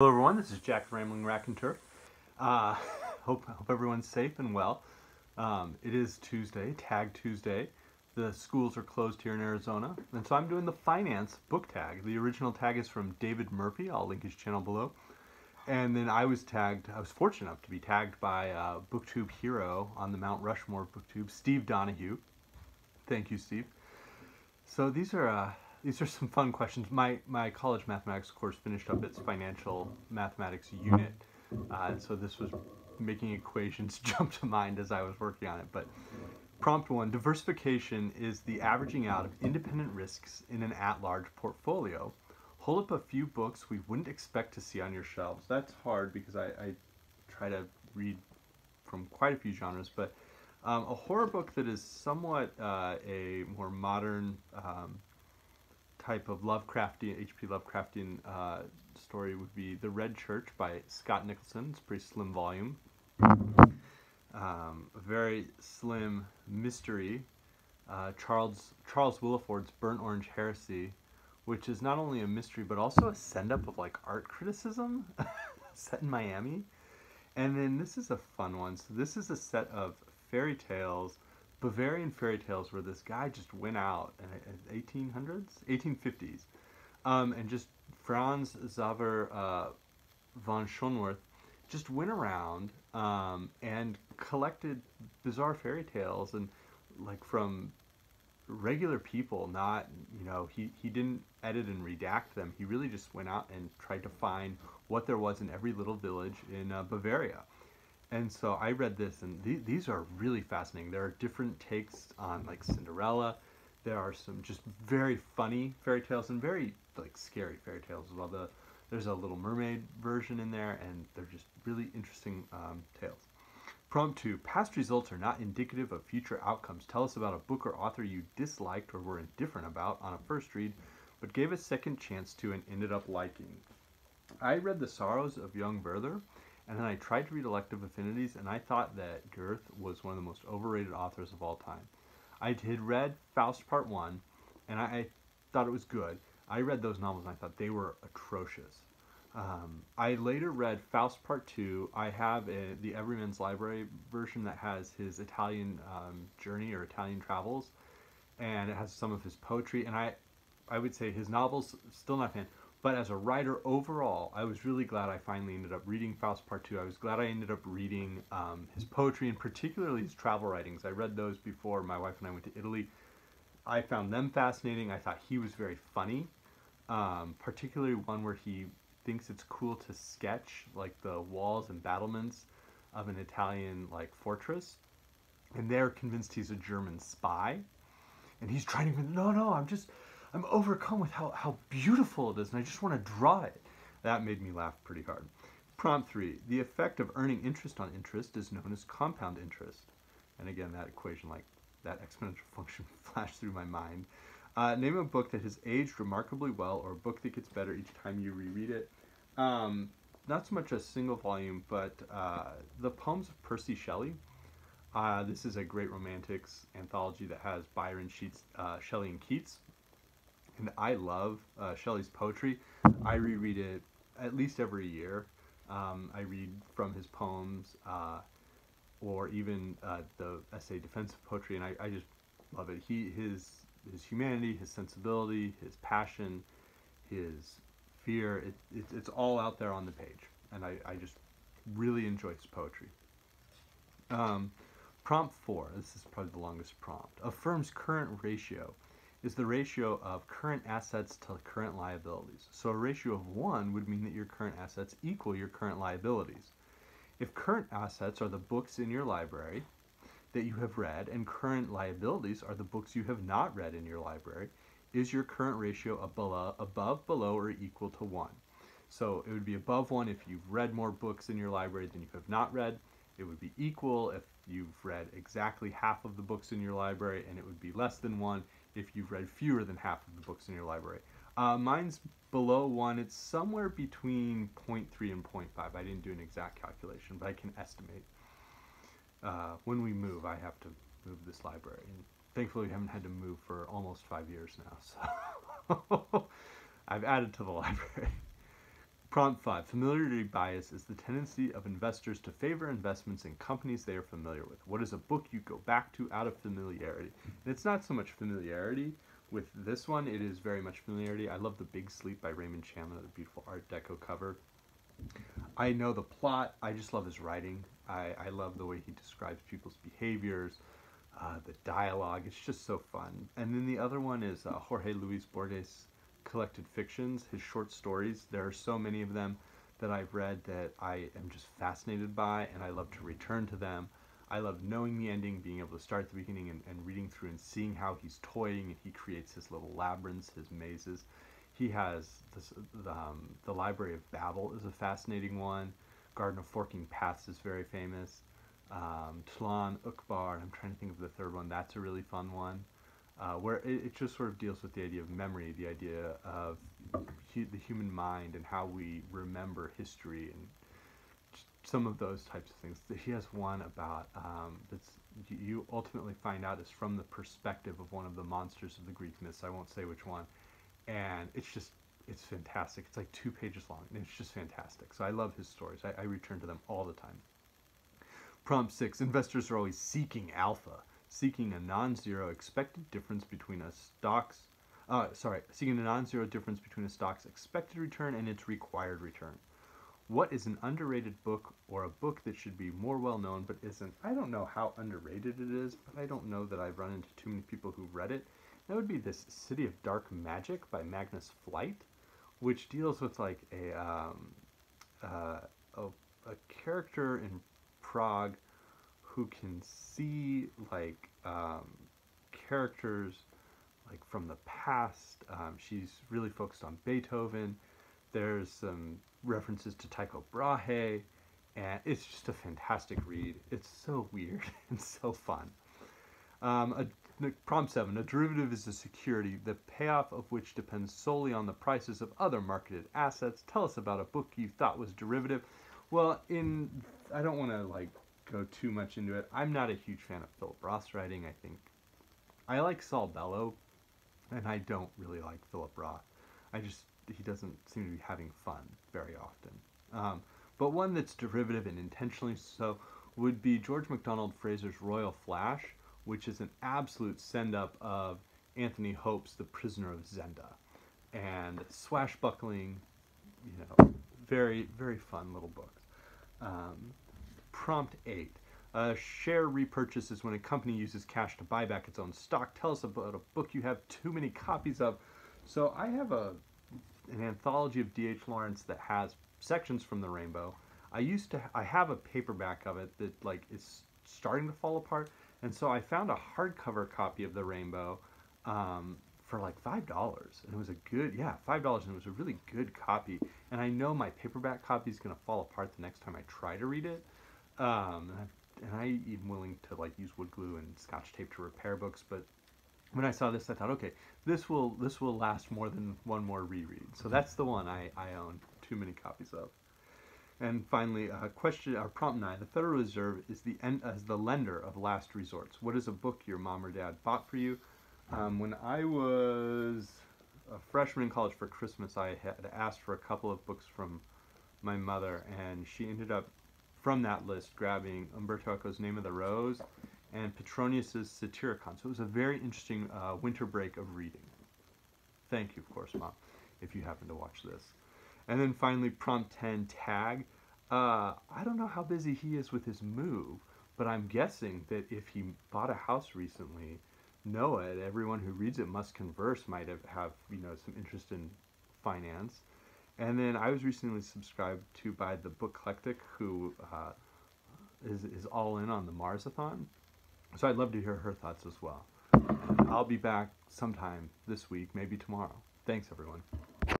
Hello everyone, this is Jack Rambling Raconteur. Uh, hope, hope everyone's safe and well. Um, it is Tuesday, Tag Tuesday. The schools are closed here in Arizona, and so I'm doing the finance book tag. The original tag is from David Murphy. I'll link his channel below. And then I was tagged, I was fortunate enough to be tagged by uh, BookTube hero on the Mount Rushmore BookTube, Steve Donoghue. Thank you, Steve. So these are uh, these are some fun questions. My my college mathematics course finished up its financial mathematics unit, uh, so this was making equations jump to mind as I was working on it. But prompt one: diversification is the averaging out of independent risks in an at-large portfolio. Hold up a few books we wouldn't expect to see on your shelves. That's hard because I, I try to read from quite a few genres, but um, a horror book that is somewhat uh, a more modern um, type of Lovecraftian, H.P. Lovecraftian uh, story would be The Red Church by Scott Nicholson. It's a pretty slim volume. Um, a very slim mystery. Uh, Charles Charles Willeford's Burnt Orange Heresy, which is not only a mystery but also a send up of like art criticism set in Miami. And then this is a fun one. So this is a set of fairy tales Bavarian fairy tales where this guy just went out in 1800s, 1850s, um, and just Franz Xaver uh, von Schönwerth just went around um, and collected bizarre fairy tales and like from regular people not you know he, he didn't edit and redact them. He really just went out and tried to find what there was in every little village in uh, bavaria and so I read this, and th- these are really fascinating. There are different takes on like Cinderella. There are some just very funny fairy tales and very like scary fairy tales as well. The there's a Little Mermaid version in there, and they're just really interesting um, tales. Prompt two: Past results are not indicative of future outcomes. Tell us about a book or author you disliked or were indifferent about on a first read, but gave a second chance to and ended up liking. I read The Sorrows of Young Werther and then I tried to read Elective Affinities, and I thought that Goethe was one of the most overrated authors of all time. I had read Faust Part 1, and I, I thought it was good. I read those novels, and I thought they were atrocious. Um, I later read Faust Part 2. I have a, the Everyman's Library version that has his Italian um, journey or Italian travels, and it has some of his poetry. And I, I would say his novels, still not a fan. But as a writer overall, I was really glad I finally ended up reading Faust Part 2. I was glad I ended up reading um, his poetry and particularly his travel writings. I read those before my wife and I went to Italy. I found them fascinating. I thought he was very funny, um, particularly one where he thinks it's cool to sketch like the walls and battlements of an Italian like fortress. And they're convinced he's a German spy. And he's trying to, no, no, I'm just, I'm overcome with how, how beautiful it is, and I just want to draw it. That made me laugh pretty hard. Prompt three, the effect of earning interest on interest is known as compound interest. And again, that equation, like that exponential function flashed through my mind. Uh, name a book that has aged remarkably well or a book that gets better each time you reread it. Um, not so much a single volume, but uh, the poems of Percy Shelley. Uh, this is a great romantics anthology that has Byron, Sheets, uh, Shelley, and Keats and I love uh, Shelley's poetry. I reread it at least every year. Um, I read from his poems uh, or even uh, the essay Defence of Poetry, and I, I just love it. He his his humanity, his sensibility, his passion, his fear. It, it, it's all out there on the page, and I, I just really enjoy his poetry. Um, prompt four. This is probably the longest prompt. A firm's current ratio is the ratio of current assets to current liabilities. So a ratio of 1 would mean that your current assets equal your current liabilities. If current assets are the books in your library that you have read and current liabilities are the books you have not read in your library, is your current ratio above, below, or equal to 1? So it would be above 1 if you've read more books in your library than you have not read. It would be equal if you've read exactly half of the books in your library, and it would be less than 1 if you've read fewer than half of the books in your library. Uh, mine's below 1. It's somewhere between 0.3 and 0.5. I didn't do an exact calculation, but I can estimate. Uh, when we move, I have to move this library. And thankfully, we haven't had to move for almost five years now. So I've added to the library. Prompt 5. Familiarity bias is the tendency of investors to favor investments in companies they are familiar with. What is a book you go back to out of familiarity? And it's not so much familiarity with this one, it is very much familiarity. I love The Big Sleep by Raymond Chandler, the beautiful Art Deco cover. I know the plot, I just love his writing. I, I love the way he describes people's behaviors, uh, the dialogue. It's just so fun. And then the other one is uh, Jorge Luis Borges collected fictions, his short stories. There are so many of them that I've read that I am just fascinated by, and I love to return to them. I love knowing the ending, being able to start at the beginning and, and reading through and seeing how he's toying and he creates his little labyrinths, his mazes. He has this, the, um, the Library of Babel is a fascinating one. Garden of Forking Paths is very famous. Um, Tlön Uqbar, I'm trying to think of the third one. That's a really fun one uh, where it, it, just sort of deals with the idea of memory, the idea of hu the human mind and how we remember history and some of those types of things. He has one about um, that's you ultimately find out is from the perspective of one of the monsters of the Greek myths. I won't say which one, and it's just it's fantastic. It's like two pages long, and it's just fantastic. So I love his stories. I, I return to them all the time. Prompt six: Investors are always seeking alpha seeking a non-zero expected difference between a stock's uh, sorry, seeking a non-zero difference between a stock's expected return and its required return. What is an underrated book or a book that should be more well known but isn't? I don't know how underrated it is, but I don't know that I've run into too many people who've read it. That would be this City of Dark Magic by Magnus Flyte, which deals with like a um, uh, a, a character in Prague who can see like um, characters like from the past. Um, she's really focused on Beethoven. There's some references to Tycho Brahe, and it's just a fantastic read. It's so weird and so fun. Um, a, prompt 7. A derivative is a security, the payoff of which depends solely on the prices of other marketed assets. Tell us about a book you thought was derivative. Well, in I don't want to like go too much into it. I'm not a huge fan of Philip Roth's writing. I think I like Saul Bellow, and I don't really like Philip Roth. I just he doesn't seem to be having fun very often. Um, but one that's derivative and intentionally so would be George MacDonald Fraser's Royal Flash, which is an absolute send up of Anthony Hope's The Prisoner of Zenda, and swashbuckling, you know, very very fun little books. Um, Prompt 8. Uh, share repurchases when a company uses cash to buy back its own stock. Tell us about a book you have too many copies of. So I have a an anthology of D.H. Lawrence that has sections from the Rainbow. I used to I have a paperback of it that like is starting to fall apart, and so I found a hardcover copy of the Rainbow um, for like five dollars, and it was a good yeah five dollars, and it was a really good copy. And I know my paperback copy is gonna fall apart the next time I try to read it. Um, and I am willing to like use wood glue and scotch tape to repair books, but when I saw this, I thought, okay, this will this will last more than one more reread. So that's the one I, I own too many copies of. And finally, uh, question or prompt nine: The Federal Reserve is the end as the lender of last resorts. What is a book your mom or dad bought for you? Um, when I was a freshman in college for Christmas, I had asked for a couple of books from my mother, and she ended up from that list, grabbing Umberto Eco's Name of the Rose and Petronius's Satyricon. So it was a very interesting uh, winter break of reading. Thank you, of course, Mom, if you happen to watch this. And then finally, prompt 10, tag. Uh, I don't know how busy he is with his move, but I'm guessing that if he bought a house recently, Noah, everyone who reads it must converse, might have, have you know some interest in finance. And then I was recently subscribed to by the Booklectic, who uh, is is all in on the Marsathon. So I'd love to hear her thoughts as well. I'll be back sometime this week, maybe tomorrow. Thanks, everyone.